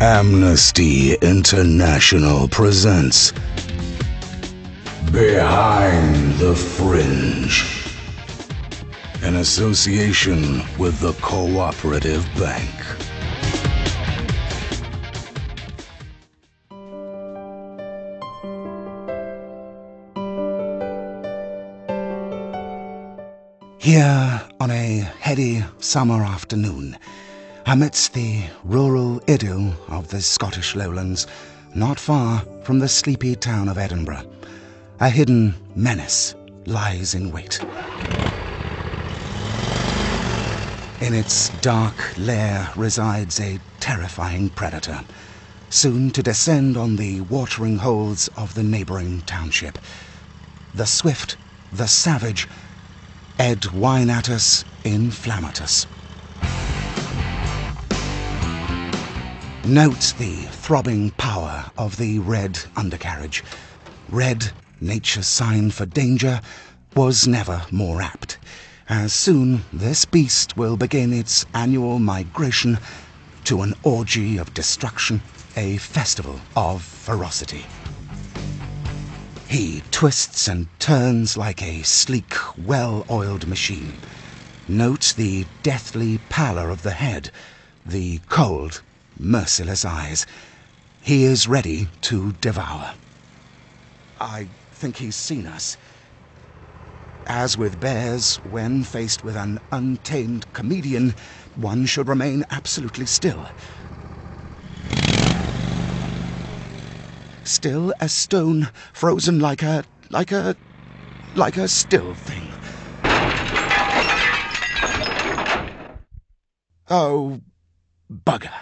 Amnesty International presents Behind the Fringe, in association with the Cooperative Bank. Here on a heady summer afternoon, amidst the rural idyll of the Scottish lowlands, not far from the sleepy town of Edinburgh, a hidden menace lies in wait. In its dark lair resides a terrifying predator, soon to descend on the watering holes of the neighbouring township. The swift, the savage, Ed Winatus Inflammatus. Note the throbbing power of the red undercarriage. Red, nature's sign for danger, was never more apt, as soon this beast will begin its annual migration to an orgy of destruction, a festival of ferocity. He twists and turns like a sleek, well oiled machine. Note the deathly pallor of the head, the cold, merciless eyes. He is ready to devour. I think he's seen us. As with bears, when faced with an untamed comedian, one should remain absolutely still. Still as stone, frozen like a. like a. like a still thing. Oh, bugger.